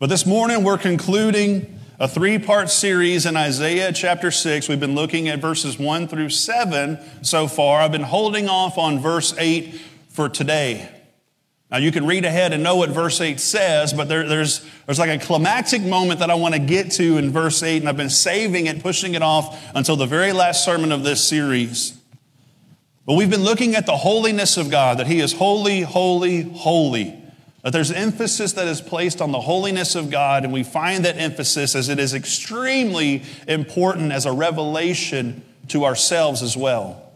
But this morning we're concluding a three part series in Isaiah chapter 6. We've been looking at verses 1 through 7 so far. I've been holding off on verse 8 for today. Now, you can read ahead and know what verse 8 says, but there, there's, there's like a climactic moment that I want to get to in verse 8, and I've been saving it, pushing it off until the very last sermon of this series. But we've been looking at the holiness of God, that He is holy, holy, holy. That there's emphasis that is placed on the holiness of God, and we find that emphasis as it is extremely important as a revelation to ourselves as well.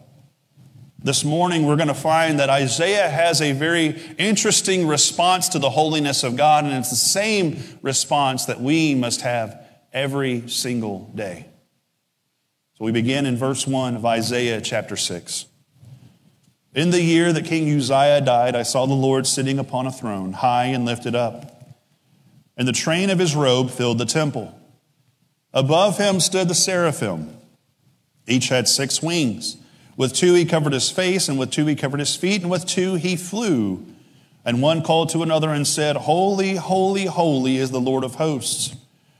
This morning, we're going to find that Isaiah has a very interesting response to the holiness of God, and it's the same response that we must have every single day. So we begin in verse 1 of Isaiah chapter 6. In the year that King Uzziah died, I saw the Lord sitting upon a throne, high and lifted up. And the train of his robe filled the temple. Above him stood the seraphim. Each had six wings. With two he covered his face, and with two he covered his feet, and with two he flew. And one called to another and said, Holy, holy, holy is the Lord of hosts.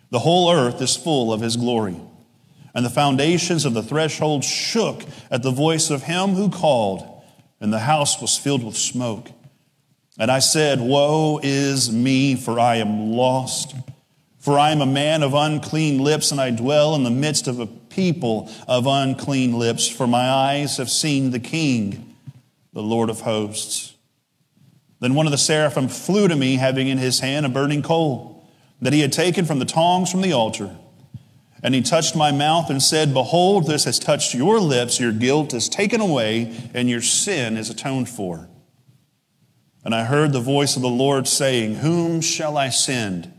The whole earth is full of his glory. And the foundations of the threshold shook at the voice of him who called and the house was filled with smoke. And I said, Woe is me, for I am lost. For I am a man of unclean lips, and I dwell in the midst of a people of unclean lips, for my eyes have seen the King, the Lord of hosts. Then one of the seraphim flew to me, having in his hand a burning coal that he had taken from the tongs from the altar. And he touched my mouth and said, Behold, this has touched your lips, your guilt is taken away, and your sin is atoned for. And I heard the voice of the Lord saying, Whom shall I send?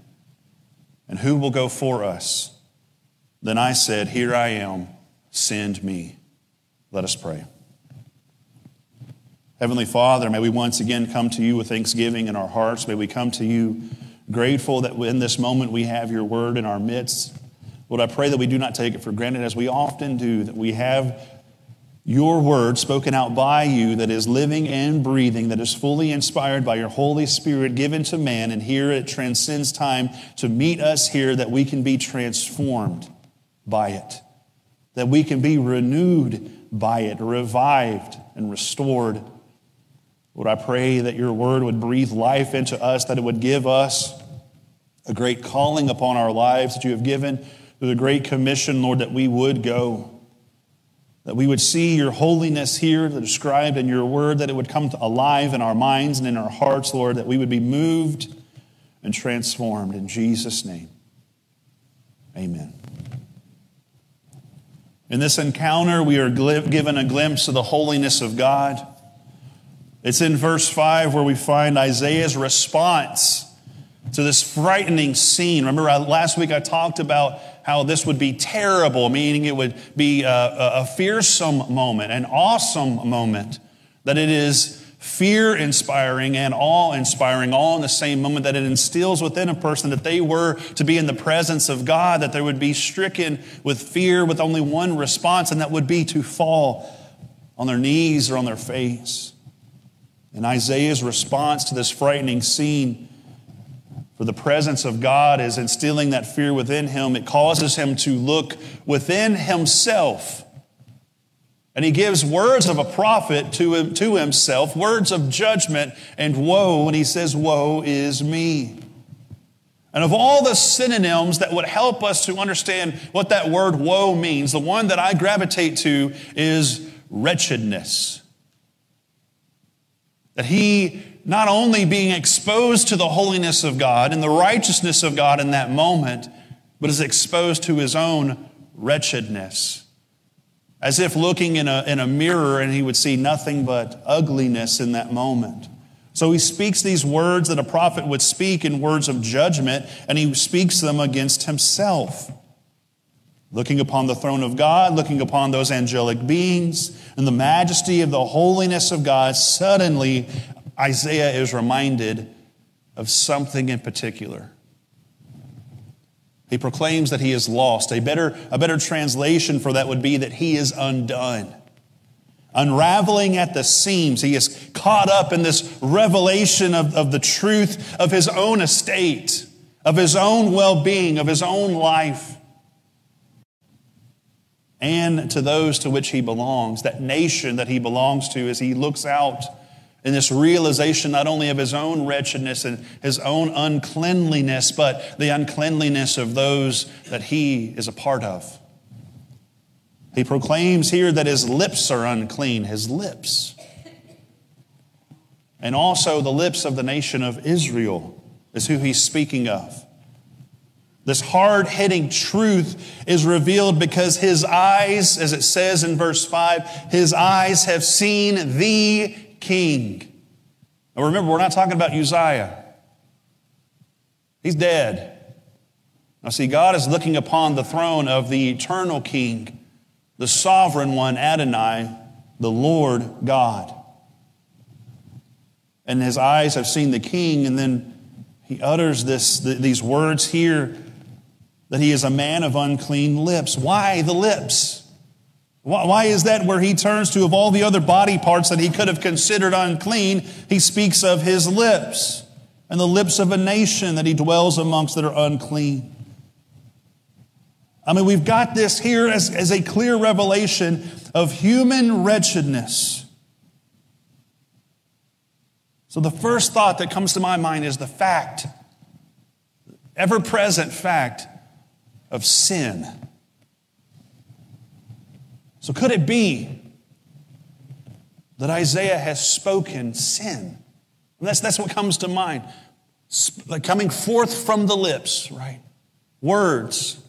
And who will go for us? Then I said, Here I am, send me. Let us pray. Heavenly Father, may we once again come to you with thanksgiving in our hearts. May we come to you grateful that in this moment we have your word in our midst. Lord, I pray that we do not take it for granted as we often do, that we have your word spoken out by you that is living and breathing, that is fully inspired by your Holy Spirit given to man, and here it transcends time to meet us here that we can be transformed by it, that we can be renewed by it, revived and restored. Lord, I pray that your word would breathe life into us, that it would give us a great calling upon our lives that you have given through the Great Commission, Lord, that we would go. That we would see your holiness here described in your word, that it would come alive in our minds and in our hearts, Lord, that we would be moved and transformed. In Jesus' name, amen. In this encounter, we are given a glimpse of the holiness of God. It's in verse 5 where we find Isaiah's response to this frightening scene. Remember, uh, last week I talked about how this would be terrible, meaning it would be a, a fearsome moment, an awesome moment, that it is fear inspiring and awe inspiring all in the same moment, that it instills within a person that they were to be in the presence of God, that they would be stricken with fear with only one response, and that would be to fall on their knees or on their face. And Isaiah's response to this frightening scene for the presence of God is instilling that fear within him. It causes him to look within himself. And he gives words of a prophet to, him, to himself, words of judgment and woe, and he says, Woe is me. And of all the synonyms that would help us to understand what that word woe means, the one that I gravitate to is wretchedness. That he not only being exposed to the holiness of God and the righteousness of God in that moment, but is exposed to his own wretchedness. As if looking in a, in a mirror and he would see nothing but ugliness in that moment. So he speaks these words that a prophet would speak in words of judgment, and he speaks them against himself. Looking upon the throne of God, looking upon those angelic beings, and the majesty of the holiness of God, suddenly Isaiah is reminded of something in particular. He proclaims that he is lost. A better, a better translation for that would be that he is undone. Unraveling at the seams, he is caught up in this revelation of, of the truth of his own estate, of his own well being, of his own life, and to those to which he belongs, that nation that he belongs to, as he looks out in this realization not only of his own wretchedness and his own uncleanliness, but the uncleanliness of those that he is a part of. He proclaims here that his lips are unclean, his lips. And also the lips of the nation of Israel is who he's speaking of. This hard hitting truth is revealed because his eyes, as it says in verse 5, his eyes have seen the king. Now remember, we're not talking about Uzziah. He's dead. Now, see, God is looking upon the throne of the eternal king the sovereign one, Adonai, the Lord God. And his eyes have seen the king, and then he utters this, these words here that he is a man of unclean lips. Why the lips? Why is that where he turns to, of all the other body parts that he could have considered unclean, he speaks of his lips and the lips of a nation that he dwells amongst that are unclean. I mean, we've got this here as, as a clear revelation of human wretchedness. So, the first thought that comes to my mind is the fact, ever present fact of sin. So, could it be that Isaiah has spoken sin? And that's, that's what comes to mind. Like coming forth from the lips, right? Words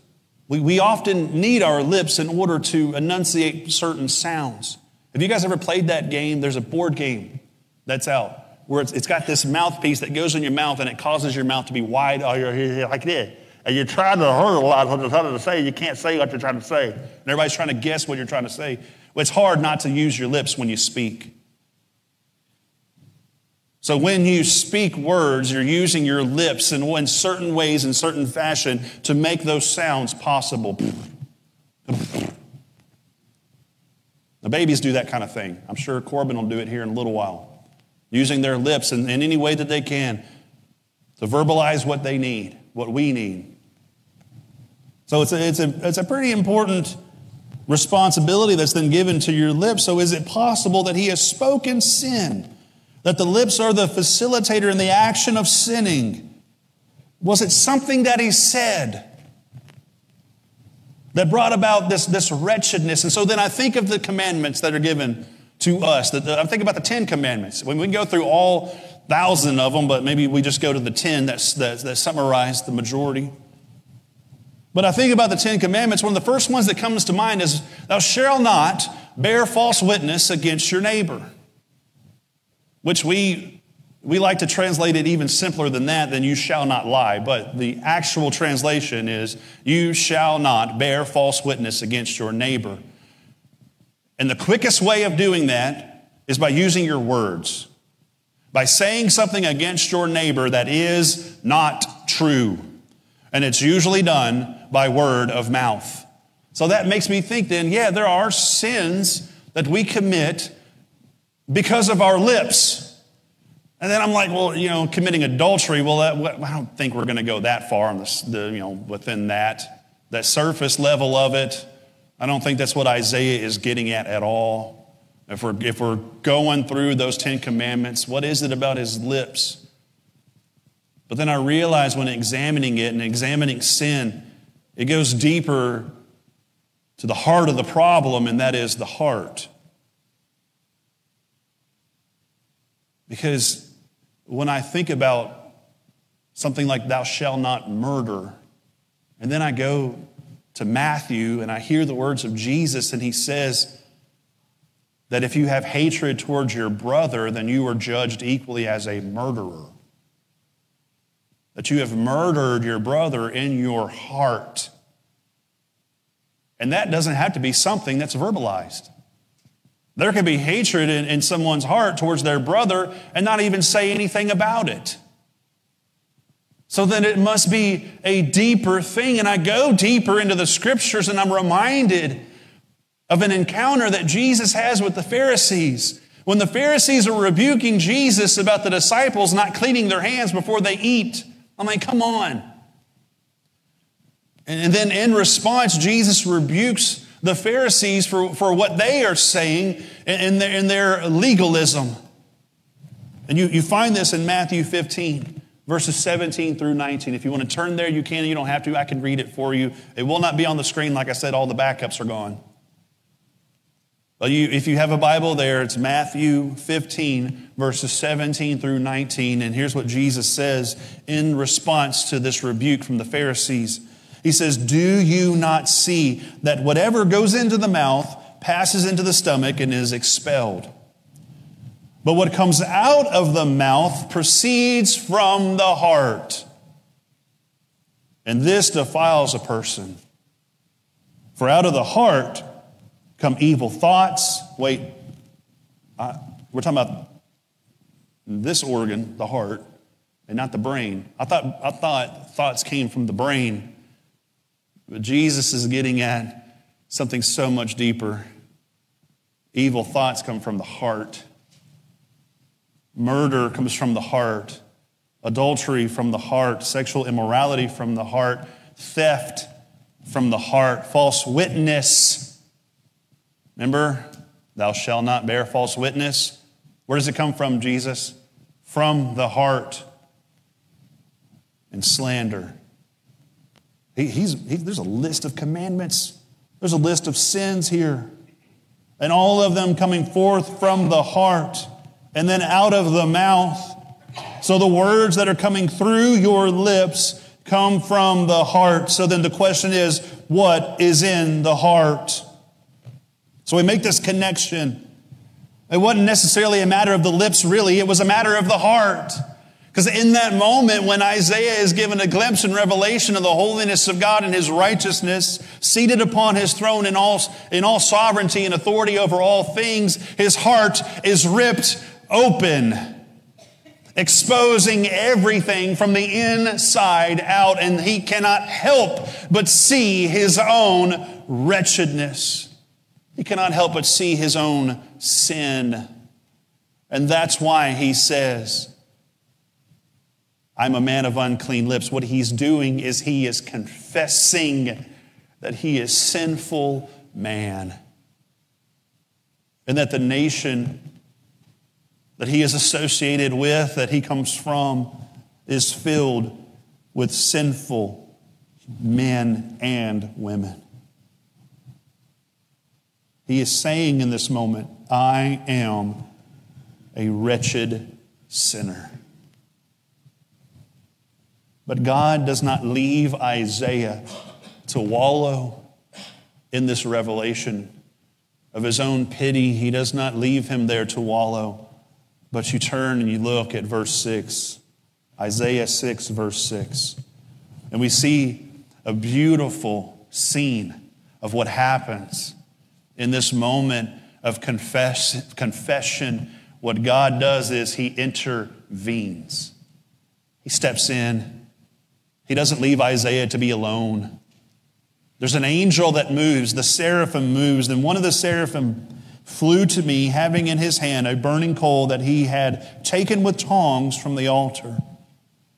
we, we often need our lips in order to enunciate certain sounds. Have you guys ever played that game? There's a board game that's out where it's, it's got this mouthpiece that goes in your mouth and it causes your mouth to be wide like this. And you're trying to lot what you're trying to say. You can't say what you're trying to say. And everybody's trying to guess what you're trying to say. Well, it's hard not to use your lips when you speak. So when you speak words, you're using your lips in, in certain ways, in certain fashion, to make those sounds possible. The babies do that kind of thing. I'm sure Corbin will do it here in a little while. Using their lips in, in any way that they can to verbalize what they need, what we need. So it's a, it's a, it's a pretty important responsibility that's then given to your lips. So is it possible that he has spoken sin? that the lips are the facilitator in the action of sinning? Was it something that he said that brought about this, this wretchedness? And so then I think of the commandments that are given to us. That I think about the Ten Commandments. When we can go through all thousand of them, but maybe we just go to the ten that's, that, that summarize the majority. But I think about the Ten Commandments. One of the first ones that comes to mind is, Thou shalt not bear false witness against your neighbor which we, we like to translate it even simpler than that, than you shall not lie. But the actual translation is, you shall not bear false witness against your neighbor. And the quickest way of doing that is by using your words, by saying something against your neighbor that is not true. And it's usually done by word of mouth. So that makes me think then, yeah, there are sins that we commit because of our lips. And then I'm like, well, you know, committing adultery, well, that, I don't think we're going to go that far on the, the, you know, within that, that surface level of it. I don't think that's what Isaiah is getting at at all. If we're, if we're going through those Ten Commandments, what is it about his lips? But then I realize when examining it and examining sin, it goes deeper to the heart of the problem, and that is the heart. Because when I think about something like, thou shalt not murder, and then I go to Matthew and I hear the words of Jesus, and he says that if you have hatred towards your brother, then you are judged equally as a murderer. That you have murdered your brother in your heart. And that doesn't have to be something that's verbalized. There can be hatred in, in someone's heart towards their brother and not even say anything about it. So then it must be a deeper thing. And I go deeper into the scriptures and I'm reminded of an encounter that Jesus has with the Pharisees. When the Pharisees are rebuking Jesus about the disciples not cleaning their hands before they eat, I mean, come on. And then in response, Jesus rebukes the Pharisees for, for what they are saying in their, in their legalism. And you, you find this in Matthew 15, verses 17 through 19. If you want to turn there, you can. You don't have to. I can read it for you. It will not be on the screen. Like I said, all the backups are gone. You, if you have a Bible there, it's Matthew 15, verses 17 through 19. And here's what Jesus says in response to this rebuke from the Pharisees. He says, Do you not see that whatever goes into the mouth passes into the stomach and is expelled? But what comes out of the mouth proceeds from the heart. And this defiles a person. For out of the heart, come evil thoughts. Wait, I, we're talking about this organ, the heart, and not the brain. I thought, I thought thoughts came from the brain, but Jesus is getting at something so much deeper. Evil thoughts come from the heart. Murder comes from the heart. Adultery from the heart. Sexual immorality from the heart. Theft from the heart. False witness Remember, thou shalt not bear false witness. Where does it come from, Jesus? From the heart. And slander. He, he's, he, there's a list of commandments, there's a list of sins here. And all of them coming forth from the heart and then out of the mouth. So the words that are coming through your lips come from the heart. So then the question is, what is in the heart? So we make this connection. It wasn't necessarily a matter of the lips, really, it was a matter of the heart. Because in that moment, when Isaiah is given a glimpse and revelation of the holiness of God and his righteousness, seated upon his throne in all, in all sovereignty and authority over all things, his heart is ripped open, exposing everything from the inside out, and he cannot help but see his own wretchedness. He cannot help but see his own sin. And that's why he says, I'm a man of unclean lips. What he's doing is he is confessing that he is sinful man. And that the nation that he is associated with, that he comes from, is filled with sinful men and women. He is saying in this moment, I am a wretched sinner. But God does not leave Isaiah to wallow in this revelation of his own pity. He does not leave him there to wallow. But you turn and you look at verse 6, Isaiah 6, verse 6. And we see a beautiful scene of what happens in this moment of confess, confession, what God does is He intervenes. He steps in. He doesn't leave Isaiah to be alone. There's an angel that moves, the seraphim moves, and one of the seraphim flew to me, having in his hand a burning coal that he had taken with tongs from the altar.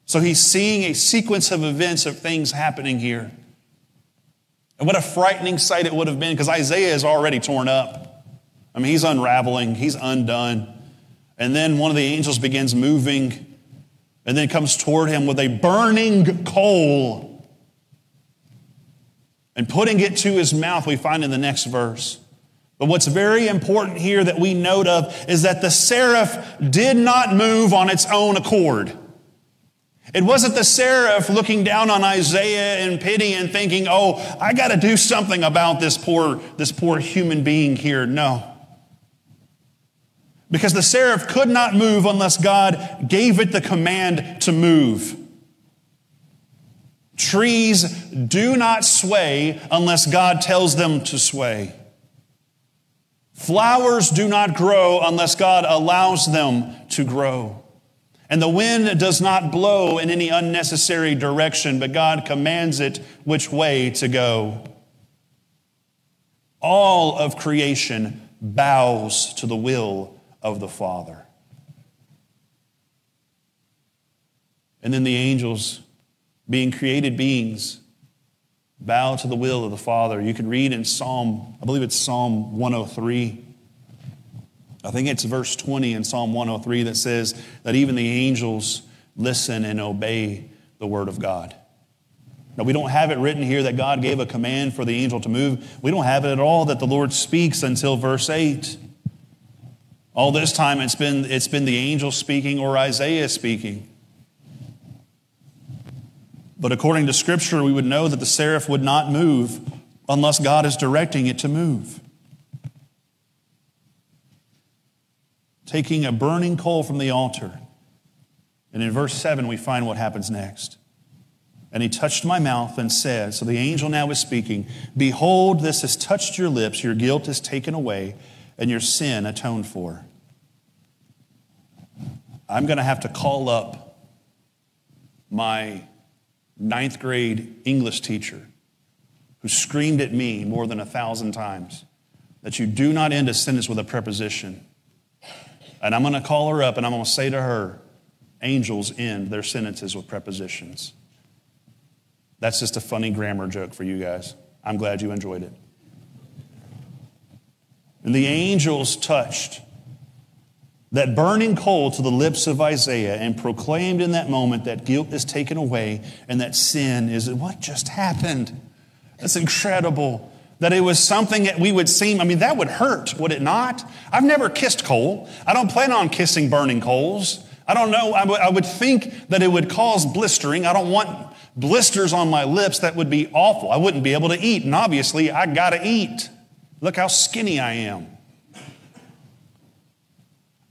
So he's seeing a sequence of events of things happening here. And what a frightening sight it would have been because Isaiah is already torn up. I mean, he's unraveling, he's undone. And then one of the angels begins moving and then comes toward him with a burning coal and putting it to his mouth, we find in the next verse. But what's very important here that we note of is that the seraph did not move on its own accord. It wasn't the seraph looking down on Isaiah in pity and thinking, oh, I got to do something about this poor, this poor human being here. No. Because the seraph could not move unless God gave it the command to move. Trees do not sway unless God tells them to sway. Flowers do not grow unless God allows them to grow. And the wind does not blow in any unnecessary direction, but God commands it which way to go. All of creation bows to the will of the Father. And then the angels, being created beings, Bow to the will of the Father. You can read in Psalm, I believe it's Psalm 103. I think it's verse 20 in Psalm 103 that says that even the angels listen and obey the word of God. Now, we don't have it written here that God gave a command for the angel to move. We don't have it at all that the Lord speaks until verse 8. All this time it's been, it's been the angel speaking or Isaiah speaking. But according to Scripture, we would know that the seraph would not move unless God is directing it to move. Taking a burning coal from the altar. And in verse 7, we find what happens next. And he touched my mouth and said, So the angel now is speaking, Behold, this has touched your lips, your guilt is taken away, and your sin atoned for. I'm going to have to call up my ninth grade English teacher who screamed at me more than a thousand times that you do not end a sentence with a preposition. And I'm going to call her up and I'm going to say to her, angels end their sentences with prepositions. That's just a funny grammar joke for you guys. I'm glad you enjoyed it. And the angels touched that burning coal to the lips of Isaiah and proclaimed in that moment that guilt is taken away and that sin is what just happened. That's incredible. That it was something that we would seem, I mean, that would hurt, would it not? I've never kissed coal. I don't plan on kissing burning coals. I don't know. I, w- I would think that it would cause blistering. I don't want blisters on my lips. That would be awful. I wouldn't be able to eat. And obviously, I got to eat. Look how skinny I am.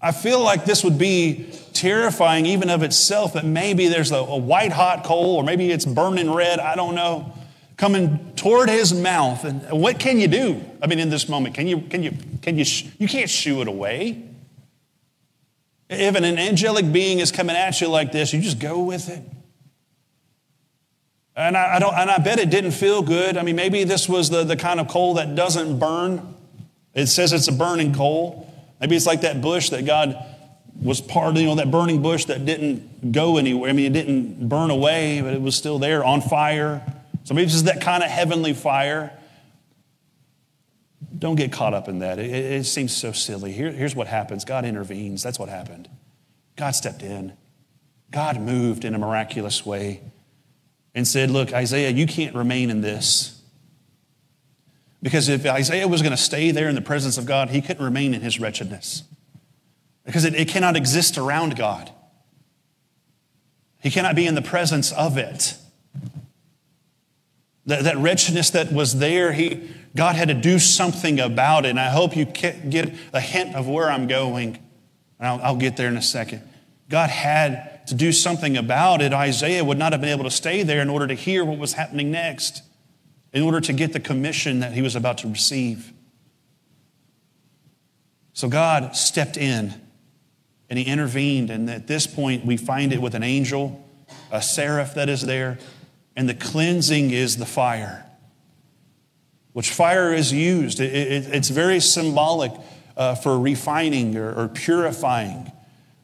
I feel like this would be terrifying even of itself that maybe there's a, a, white hot coal or maybe it's burning red, I don't know, coming toward his mouth. And what can you do? I mean, in this moment, can you, can you, can you, you can't shoo it away. If an angelic being is coming at you like this, you just go with it. And I, I don't, and I bet it didn't feel good. I mean, maybe this was the, the kind of coal that doesn't burn. It says it's a burning coal. Maybe it's like that bush that God was part of, you know, that burning bush that didn't go anywhere. I mean, it didn't burn away, but it was still there on fire. So maybe this is that kind of heavenly fire. Don't get caught up in that. It, it seems so silly. Here, here's what happens God intervenes. That's what happened. God stepped in, God moved in a miraculous way and said, Look, Isaiah, you can't remain in this. Because if Isaiah was going to stay there in the presence of God, he couldn't remain in his wretchedness. Because it, it cannot exist around God. He cannot be in the presence of it. That, that wretchedness that was there, he, God had to do something about it. And I hope you get a hint of where I'm going. I'll, I'll get there in a second. God had to do something about it. Isaiah would not have been able to stay there in order to hear what was happening next in order to get the commission that he was about to receive. So God stepped in and he intervened. And at this point, we find it with an angel, a seraph that is there, and the cleansing is the fire, which fire is used. It, it, it's very symbolic uh, for refining or, or purifying.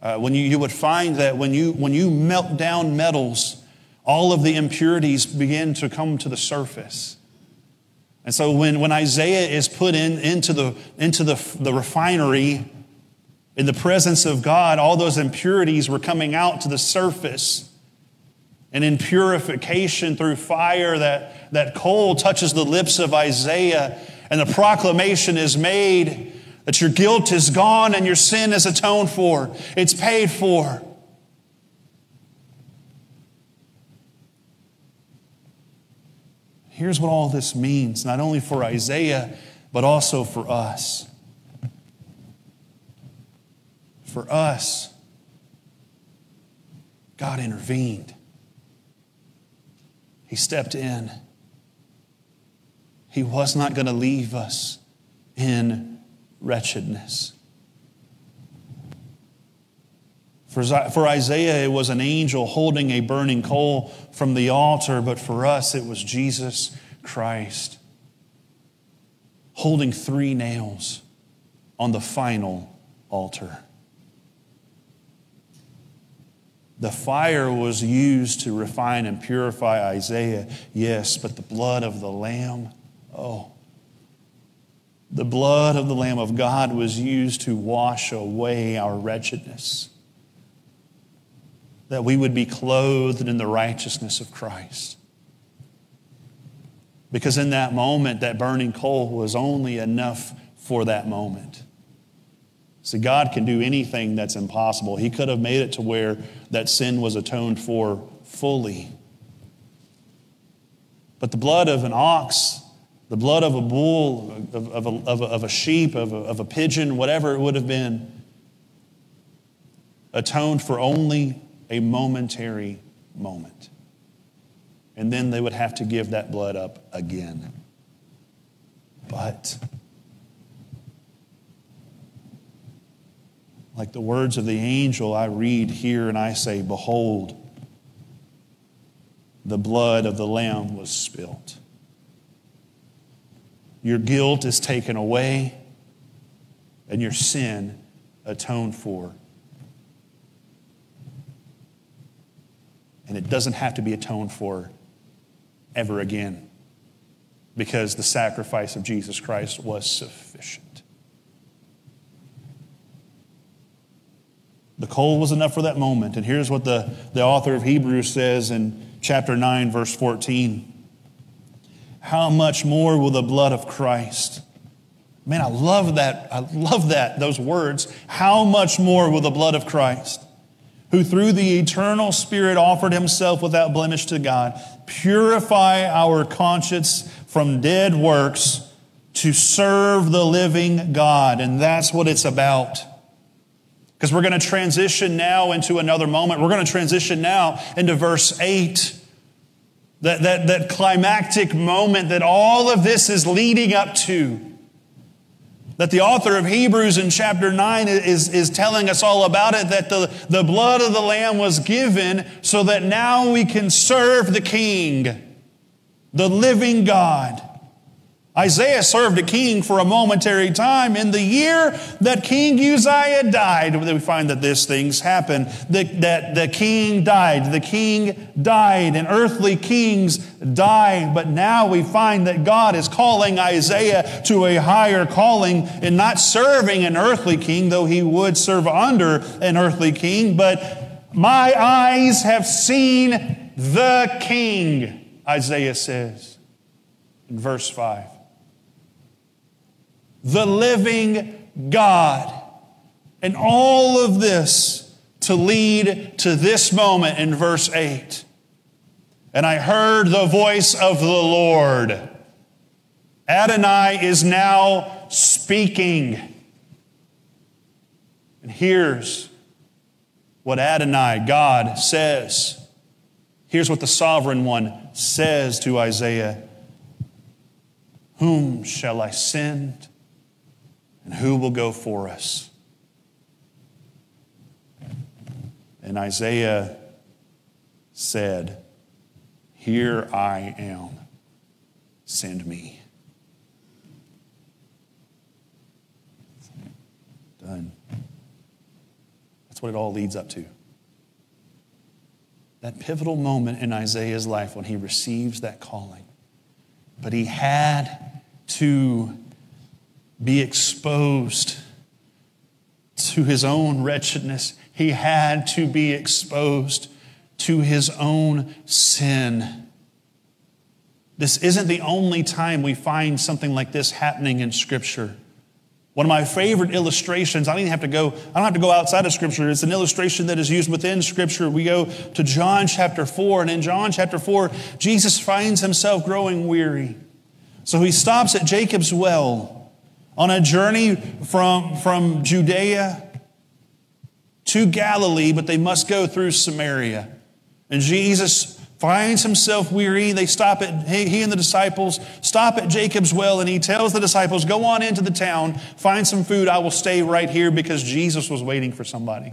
Uh, when you, you would find that when you, when you melt down metals, all of the impurities begin to come to the surface. And so when, when Isaiah is put in, into, the, into the, the refinery in the presence of God, all those impurities were coming out to the surface. And in purification through fire, that, that coal touches the lips of Isaiah, and the proclamation is made that your guilt is gone and your sin is atoned for. It's paid for. Here's what all this means, not only for Isaiah, but also for us. For us, God intervened. He stepped in. He was not going to leave us in wretchedness. For, Isaiah, it was an angel holding a burning coal from the altar, but for us, it was Jesus Christ holding three nails on the final altar. The fire was used to refine and purify Isaiah, yes, but the blood of the Lamb, oh, the blood of the Lamb of God was used to wash away our wretchedness, that we would be clothed in the righteousness of Christ. Because in that moment, that burning coal was only enough for that moment. See, God can do anything that's impossible. He could have made it to where that sin was atoned for fully. But the blood of an ox the blood of a bull, of, of, a, of, a, of a, sheep, of a, of a pigeon, whatever it would have been, atoned for only a momentary moment. And then they would have to give that blood up again. But, like the words of the angel, I read here and I say, Behold, the blood of the Lamb was spilt your guilt is taken away and your sin atoned for. And it doesn't have to be atoned for ever again because the sacrifice of Jesus Christ was sufficient. The coal was enough for that moment. And here's what the, the author of Hebrews says in chapter 9, verse 14 how much more will the blood of Christ? Man, I love that. I love that, those words. How much more will the blood of Christ, who through the eternal Spirit offered himself without blemish to God, purify our conscience from dead works to serve the living God? And that's what it's about. Because we're going to transition now into another moment. We're going to transition now into verse 8 that, that, that climactic moment that all of this is leading up to. That the author of Hebrews in chapter 9 is, is telling us all about it, that the, the blood of the Lamb was given so that now we can serve the King, the living God. Isaiah served a king for a momentary time. In the year that King Uzziah died, we find that these things happen. The, that the king died. The king died, and earthly kings die. But now we find that God is calling Isaiah to a higher calling in not serving an earthly king, though he would serve under an earthly king. But my eyes have seen the king, Isaiah says in verse 5 the living God. And all of this to lead to this moment in verse 8. And I heard the voice of the Lord. Adonai is now speaking. And here's what Adonai, God, says. Here's what the sovereign one says to Isaiah Whom shall I send? And who will go for us? And Isaiah said, Here I am, send me. Done. That's what it all leads up to. That pivotal moment in Isaiah's life when he receives that calling. But he had to be exposed to his own wretchedness. He had to be exposed to his own sin. This isn't the only time we find something like this happening in Scripture. One of my favorite illustrations, I don't even have to go, I don't have to go outside of Scripture. It's an illustration that is used within Scripture. We go to John chapter 4, and in John chapter 4, Jesus finds himself growing weary. So he stops at Jacob's well on a journey from, from Judea to Galilee, but they must go through Samaria. And Jesus finds himself weary. They stop at, he and the disciples stop at Jacob's well, and he tells the disciples, Go on into the town, find some food. I will stay right here because Jesus was waiting for somebody.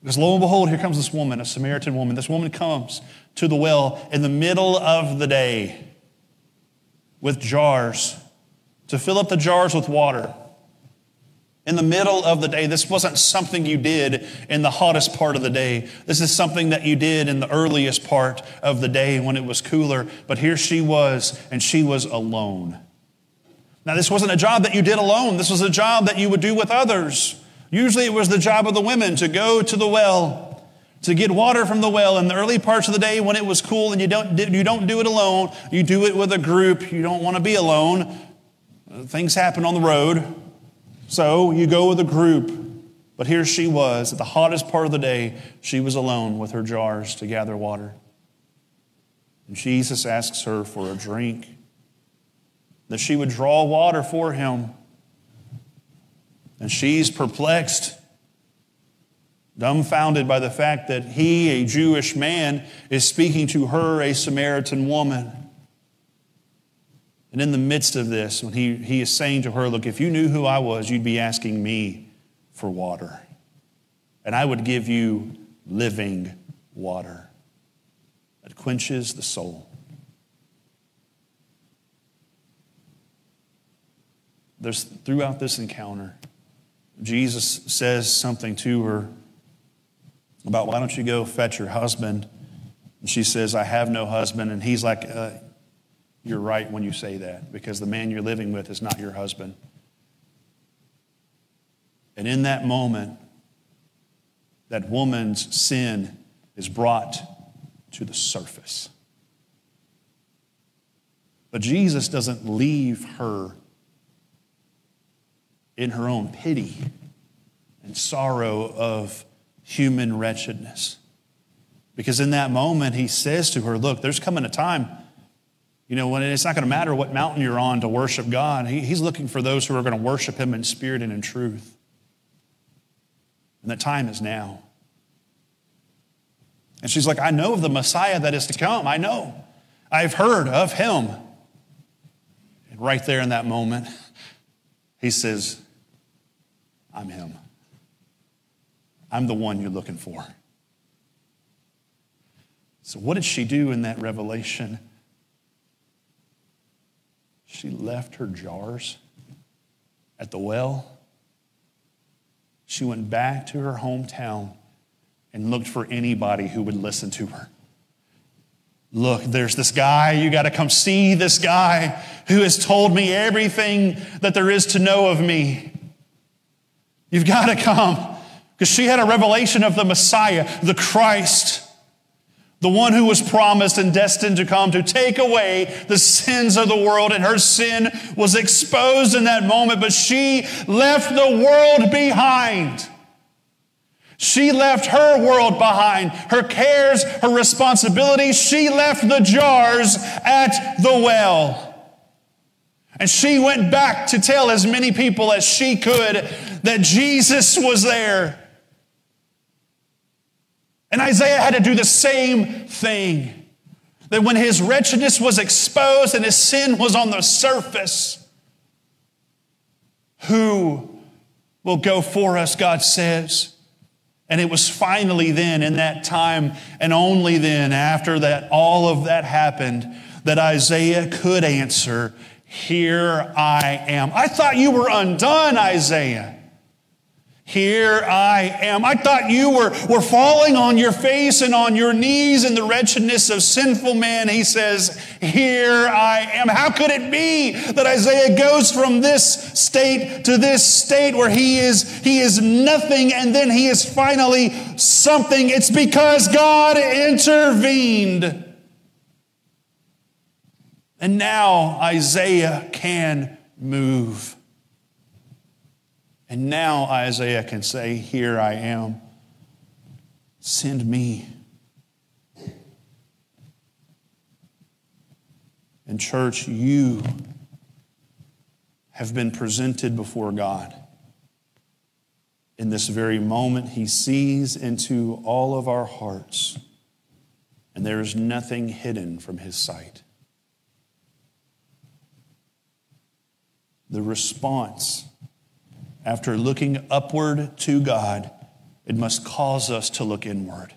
Because lo and behold, here comes this woman, a Samaritan woman. This woman comes to the well in the middle of the day with jars to fill up the jars with water. in the middle of the day. This wasn't something you did in the hottest part of the day. This is something that you did in the earliest part of the day when it was cooler. But here she was, and she was alone. Now, this wasn't a job that you did alone, this was a job that you would do with others. Usually, it was the job of the women to go to the well. To get water from the well in the early parts of the day when it was cool, and you don't, you don't do it alone, you do it with a group. You don't want to be alone. Things happen on the road. So you go with a group. But here she was, at the hottest part of the day, she was alone with her jars to gather water. And Jesus asks her for a drink, that she would draw water for him. And she's perplexed, dumbfounded by the fact that he, a Jewish man, is speaking to her, a Samaritan woman. And in the midst of this, when he, he is saying to her, Look, if you knew who I was, you'd be asking me for water. And I would give you living water that quenches the soul. There's throughout this encounter, Jesus says something to her about why don't you go fetch your husband? And she says, I have no husband. And he's like, uh, you're right when you say that because the man you're living with is not your husband. And in that moment, that woman's sin is brought to the surface. But Jesus doesn't leave her in her own pity and sorrow of human wretchedness. Because in that moment, he says to her, Look, there's coming a time you know, when it's not going to matter what mountain you're on to worship God, he, He's looking for those who are going to worship Him in spirit and in truth. And that time is now. And she's like, I know of the Messiah that is to come. I know. I've heard of Him. And right there in that moment, He says, I'm Him. I'm the one you're looking for. So, what did she do in that revelation? She left her jars at the well. She went back to her hometown and looked for anybody who would listen to her. Look, there's this guy. You got to come see this guy who has told me everything that there is to know of me. You've got to come because she had a revelation of the Messiah, the Christ the one who was promised and destined to come to take away the sins of the world. And her sin was exposed in that moment, but she left the world behind. She left her world behind, her cares, her responsibilities. She left the jars at the well. And she went back to tell as many people as she could that Jesus was there. And Isaiah had to do the same thing. That when his wretchedness was exposed and his sin was on the surface, who will go for us, God says. And it was finally then, in that time, and only then, after that, all of that happened, that Isaiah could answer, Here I am. I thought you were undone, Isaiah. Here I am. I thought you were, were falling on your face and on your knees in the wretchedness of sinful man. He says, Here I am. How could it be that Isaiah goes from this state to this state where he is, he is nothing and then he is finally something? It's because God intervened. And now Isaiah can move. And now Isaiah can say, Here I am. Send me. And, church, you have been presented before God. In this very moment, He sees into all of our hearts, and there is nothing hidden from His sight. The response after looking upward to God, it must cause us to look inward.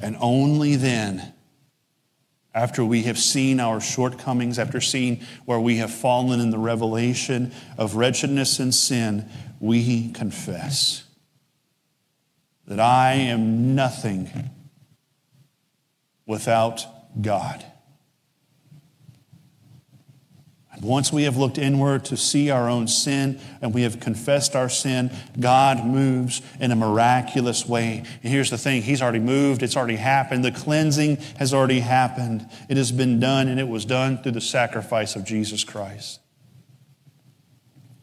And only then, after we have seen our shortcomings, after seeing where we have fallen in the revelation of wretchedness and sin, we confess that I am nothing without God. Once we have looked inward to see our own sin and we have confessed our sin, God moves in a miraculous way. And here's the thing He's already moved, it's already happened. The cleansing has already happened. It has been done, and it was done through the sacrifice of Jesus Christ.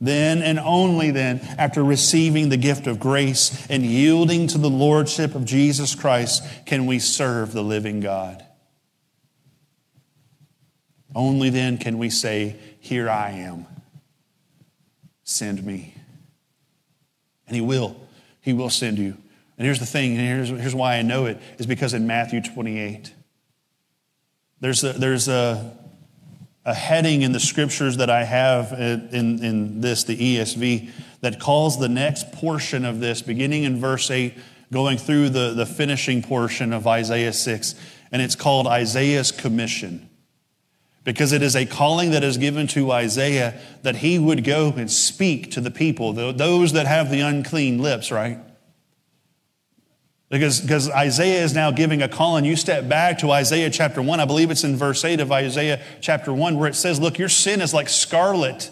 Then and only then, after receiving the gift of grace and yielding to the Lordship of Jesus Christ, can we serve the living God. Only then can we say, Here I am. Send me. And He will. He will send you. And here's the thing, and here's, here's why I know it, is because in Matthew 28, there's a, there's a, a heading in the scriptures that I have in, in this, the ESV, that calls the next portion of this, beginning in verse 8, going through the, the finishing portion of Isaiah 6, and it's called Isaiah's Commission because it is a calling that is given to Isaiah that he would go and speak to the people, those that have the unclean lips, right? Because, because Isaiah is now giving a call, and you step back to Isaiah chapter 1. I believe it's in verse 8 of Isaiah chapter 1, where it says, Look, your sin is like scarlet,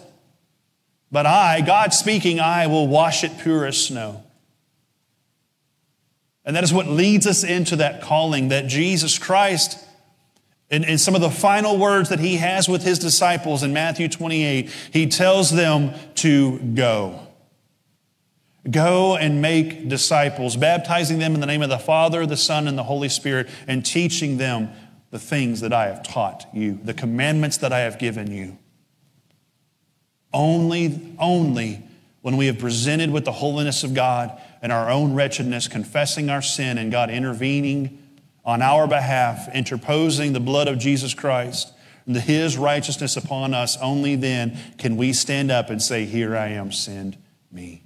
but I, God speaking, I will wash it pure as snow. And that is what leads us into that calling that Jesus Christ in some of the final words that he has with his disciples in Matthew 28, he tells them to go. Go and make disciples, baptizing them in the name of the Father, the Son, and the Holy Spirit, and teaching them the things that I have taught you, the commandments that I have given you. Only, only when we have presented with the holiness of God and our own wretchedness, confessing our sin and God intervening on our behalf, interposing the blood of Jesus Christ and his righteousness upon us, only then can we stand up and say, Here I am, send me.